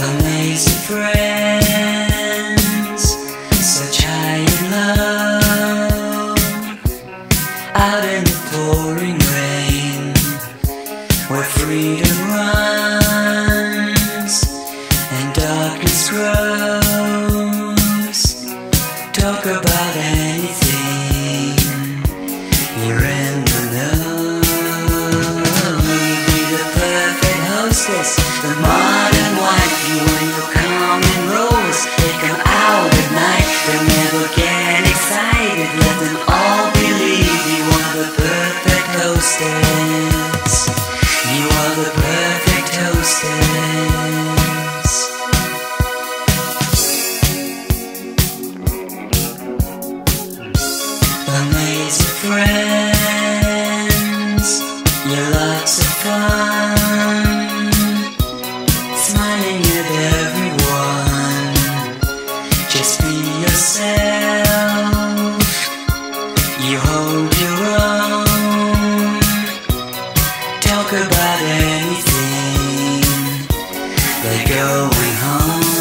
Amazing friends, such high and low. Out in the pouring rain, where freedom runs and darkness grows. Talk about it. Siren alone You'd the perfect hostess The modern wife You and your common roles They come out at night They'll never get excited Let them all believe You are the perfect hostess You are the perfect hostess friend. home.